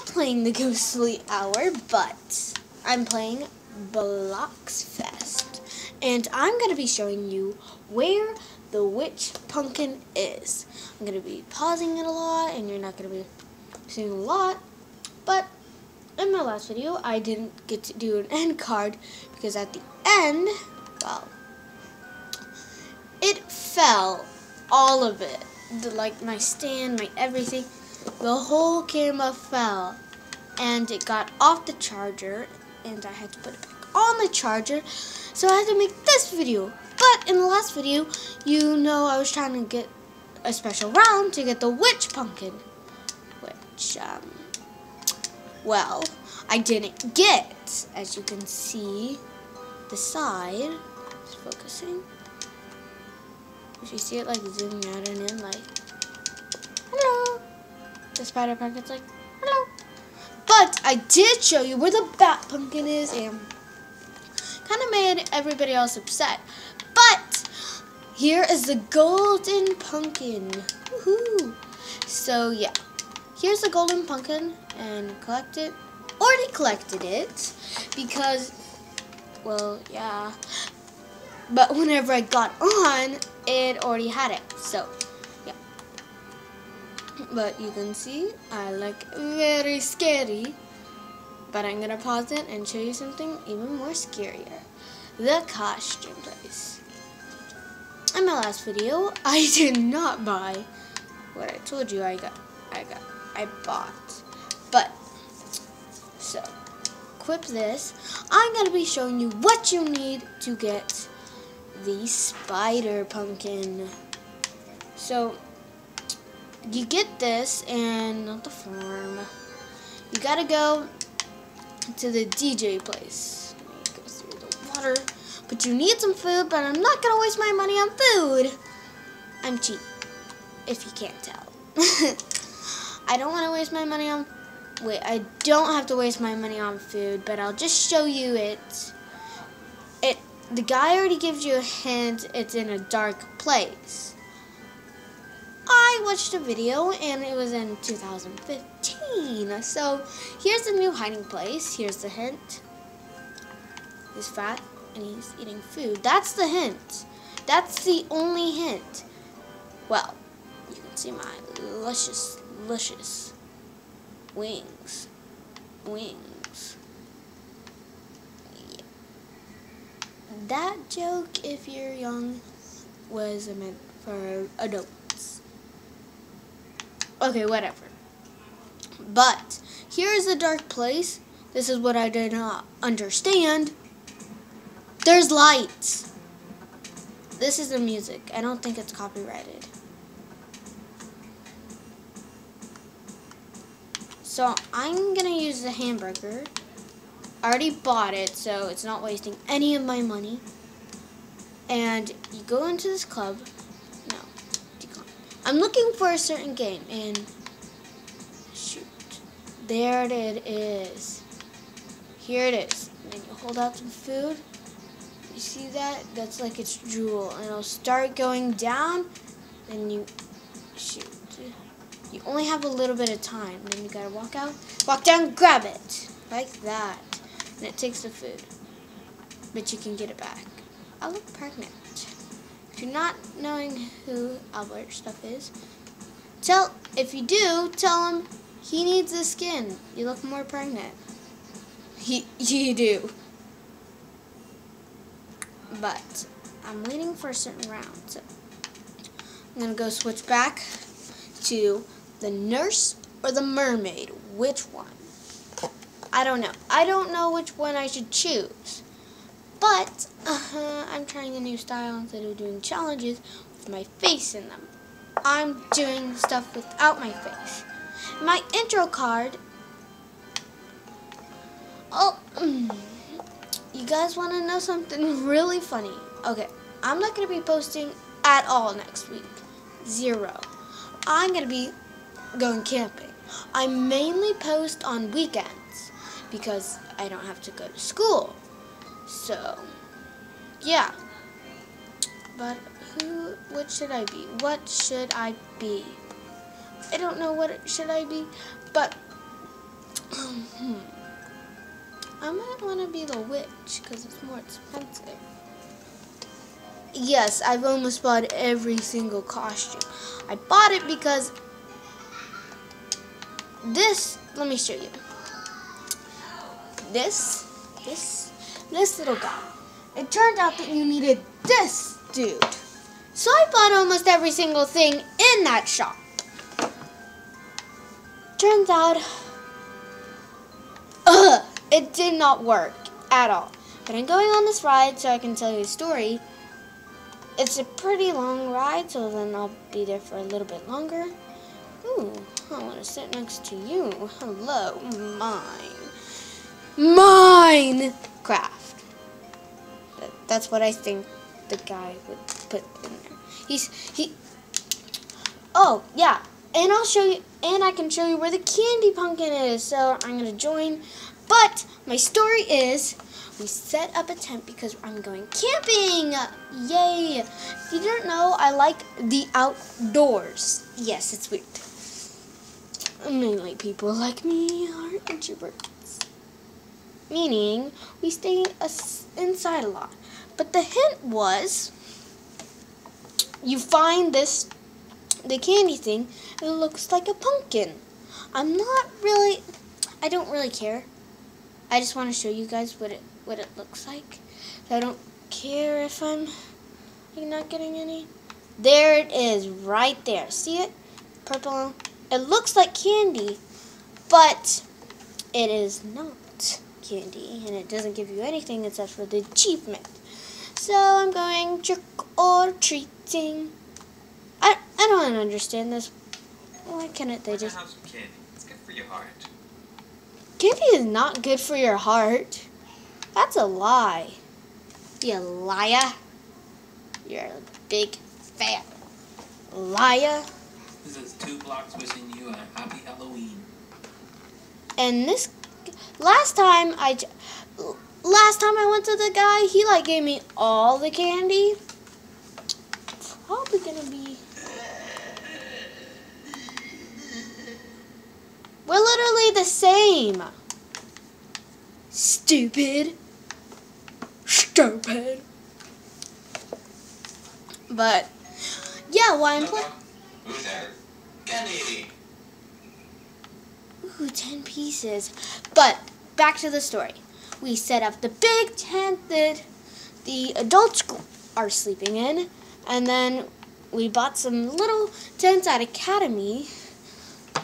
not playing the Ghostly Hour, but I'm playing Blocks Fest. And I'm going to be showing you where the witch pumpkin is. I'm going to be pausing it a lot, and you're not going to be seeing a lot. But in my last video, I didn't get to do an end card because at the end, well, it fell, all of it. The, like my stand, my everything the whole camera fell and it got off the charger and I had to put it back on the charger so I had to make this video. But in the last video you know I was trying to get a special round to get the witch pumpkin which um well I didn't get. As you can see the side is focusing. If you see it like zooming out and in like hello the spider pumpkin's like, hello. But I did show you where the bat pumpkin is and kind of made everybody else upset. But here is the golden pumpkin. Woohoo! So yeah, here's the golden pumpkin and collect it. Already collected it because, well, yeah. But whenever I got on, it already had it. So but you can see I look very scary. But I'm gonna pause it and show you something even more scarier. The costume place. In my last video, I did not buy what I told you I got. I got. I bought. But so equip this. I'm gonna be showing you what you need to get the spider pumpkin. So you get this and not the farm. You gotta go to the DJ place. Go through the water. But you need some food, but I'm not gonna waste my money on food. I'm cheap, if you can't tell. I don't want to waste my money on. Wait, I don't have to waste my money on food, but I'll just show you it. It the guy already gives you a hint. It's in a dark place. I watched a video and it was in 2015. So here's the new hiding place. Here's the hint. He's fat and he's eating food. That's the hint. That's the only hint. Well, you can see my luscious, luscious wings. Wings. Yeah. That joke, if you're young, was meant for adults. Okay, whatever. But here is a dark place. This is what I did not understand. There's lights. This is the music. I don't think it's copyrighted. So I'm going to use the hamburger. I already bought it, so it's not wasting any of my money. And you go into this club. I'm looking for a certain game, and shoot, there it is. Here it is. And then you hold out some food. You see that? That's like its jewel, and it'll start going down. Then you shoot. You only have a little bit of time. Then you gotta walk out, walk down, grab it like that, and it takes the food. But you can get it back. I look pregnant you're not knowing who Albert Stuff is, tell if you do, tell him he needs the skin. You look more pregnant. He, you do. But I'm waiting for a certain round. So I'm gonna go switch back to the nurse or the mermaid. Which one? I don't know. I don't know which one I should choose. But uh, I'm trying a new style instead of doing challenges with my face in them. I'm doing stuff without my face. My intro card. Oh, you guys want to know something really funny? Okay, I'm not going to be posting at all next week. Zero. I'm going to be going camping. I mainly post on weekends because I don't have to go to school. So, yeah. But who, what should I be? What should I be? I don't know what should I be, but hmm. I might want to be the witch because it's more expensive. Yes, I've almost bought every single costume. I bought it because this, let me show you. This, this, this little guy. It turned out that you needed this dude. So I bought almost every single thing in that shop. Turns out, ugh, it did not work at all. But I'm going on this ride so I can tell you a story. It's a pretty long ride, so then I'll be there for a little bit longer. Ooh, I want to sit next to you. Hello, mine. Minecraft. That's what I think the guy would put in there. He's, he, oh, yeah. And I'll show you, and I can show you where the candy pumpkin is. So I'm going to join. But my story is, we set up a tent because I'm going camping. Yay. If you don't know, I like the outdoors. Yes, it's weird. Mainly people like me are introverts. Meaning, we stay inside a lot. But the hint was, you find this, the candy thing, it looks like a pumpkin. I'm not really, I don't really care. I just want to show you guys what it what it looks like. I don't care if I'm not getting any. There it is, right there. See it? Purple. It looks like candy, but it is not candy, and it doesn't give you anything except for the achievement. So I'm going trick or treating. I I don't understand this. Why can't they just? Have some candy. It's good for your heart. Candy is not good for your heart. That's a lie. You liar. You're a big fat liar. This is two blocks wishing you a happy Halloween. And this last time I last time I went to the guy, he like gave me all the candy. Probably gonna be We're literally the same. Stupid. Stupid. But yeah, while I'm playing. Ooh, 10 pieces. But back to the story. We set up the big tent that the adults are sleeping in, and then we bought some little tents at Academy.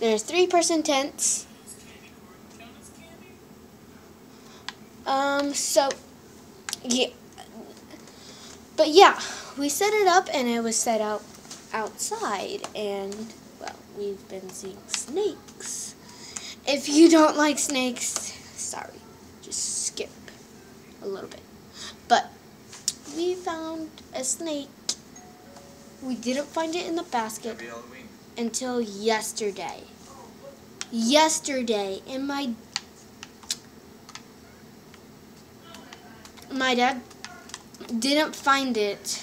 There's three person tents. Um, so, yeah. But yeah, we set it up and it was set out outside, and, well, we've been seeing snakes. If you don't like snakes, sorry, a little bit. But we found a snake. We didn't find it in the basket until yesterday. Yesterday, and my my dad didn't find it.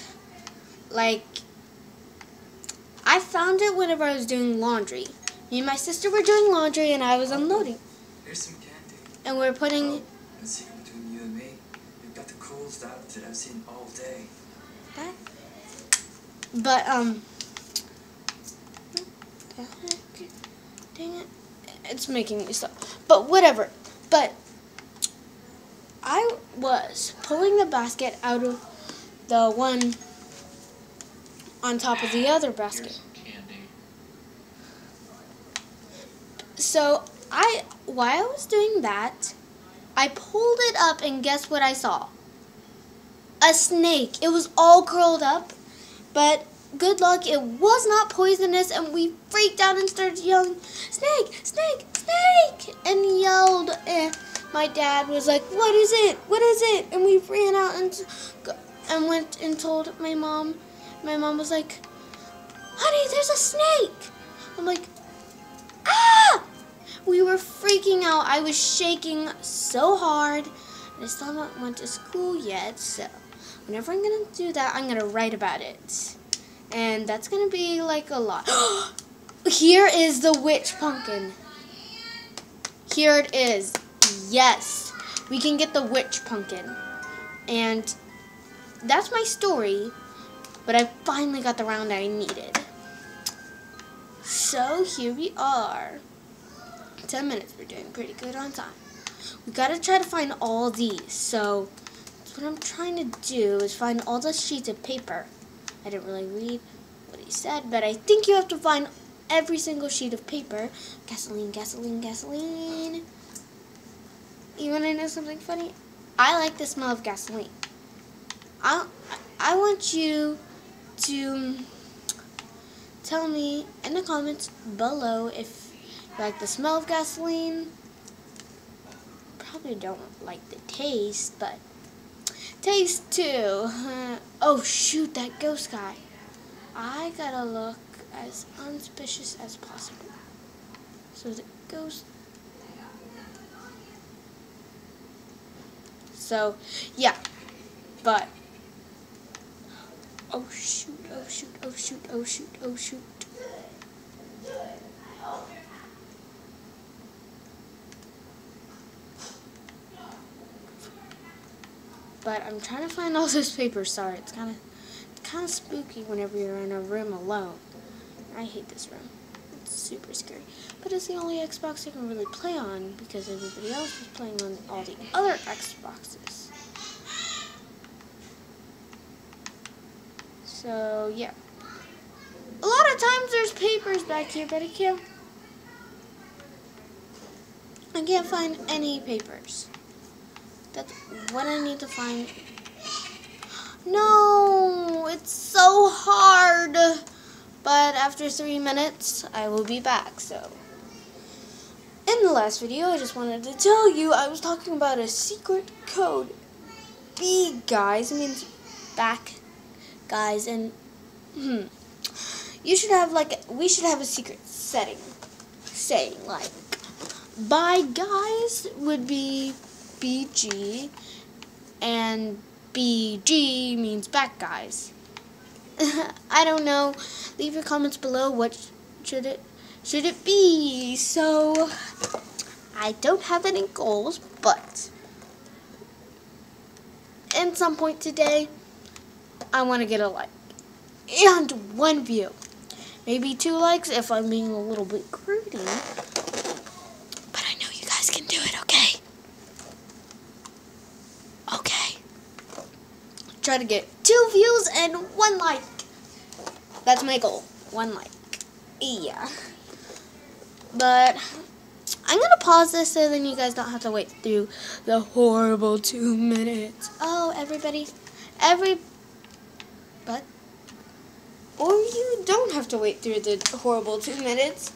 Like I found it whenever I was doing laundry. Me and my sister were doing laundry, and I was unloading, Here's some candy. and we are putting. Oh, the secret between you and me. You've got the coolest outfit I've seen all day. That. But um. Dang it! It's making me stop. But whatever. But I was pulling the basket out of the one on top of the other basket. Here's some candy. So I, while I was doing that, I pulled it up and guess what I saw? A snake. It was all curled up, but good luck, it was not poisonous, and we freaked out and started yelling, "Snake! Snake! Snake!" and yelled. Eh. My dad was like, "What is it? What is it?" And we ran out and and went and told my mom. My mom was like, "Honey, there's a snake." I'm like, ah! We were freaking out. I was shaking so hard. And I still haven't went to school yet, so whenever I'm gonna do that, I'm gonna write about it. And that's gonna be like a lot. Here is the witch pumpkin. Here it is. Yes. We can get the witch pumpkin. And that's my story. But I finally got the round I needed. So here we are. 10 minutes. We're doing pretty good on time. We gotta try to find all these. So what I'm trying to do is find all the sheets of paper. I didn't really read what he said, but I think you have to find every single sheet of paper. Gasoline, gasoline, gasoline. You want to know something funny? I like the smell of gasoline. I, I want you to tell me in the comments below if you like the smell of gasoline. Probably don't like the taste, but taste too. oh shoot, that ghost guy. I gotta look as unsuspicious as possible. So the ghost. So, yeah. But. Oh shoot, oh shoot, oh shoot, oh shoot, oh shoot. But I'm trying to find all those papers. Sorry, it's kind of kind of spooky whenever you're in a room alone. I hate this room. It's super scary. But it's the only Xbox I can really play on because everybody else is playing on all the other Xboxes. So, yeah. A lot of times there's papers back here, but I can't... I can't find any papers. That's what I need to find. No, it's so hard. But after three minutes, I will be back, so. In the last video, I just wanted to tell you I was talking about a secret code. B, guys, means back, guys, and hmm. You should have, like, we should have a secret setting. Saying, like, bye, guys, would be BG, and BG means back guys. I don't know. Leave your comments below. What should it should it be? So I don't have any goals, but at some point today, I want to get a like and one view. Maybe two likes if I'm being a little bit greedy. Try to get two views and one like. That's my goal. One like. Yeah. But I'm going to pause this so then you guys don't have to wait through the horrible two minutes. Oh, everybody. Every... But... Or you don't have to wait through the horrible two minutes.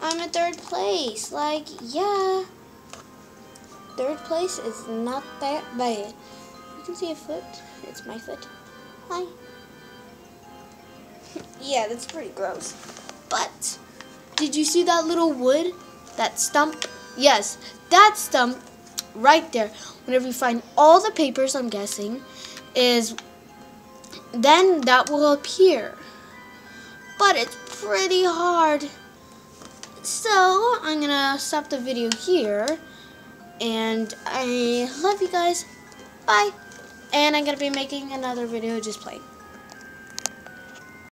I'm in third place. Like, yeah. Third place is not that bad. Can see a foot. It's my foot. Hi. yeah, that's pretty gross. But, did you see that little wood? That stump? Yes, that stump right there. Whenever you find all the papers, I'm guessing, is then that will appear. But it's pretty hard. So, I'm going to stop the video here. And I love you guys. Bye. And I'm going to be making another video just playing.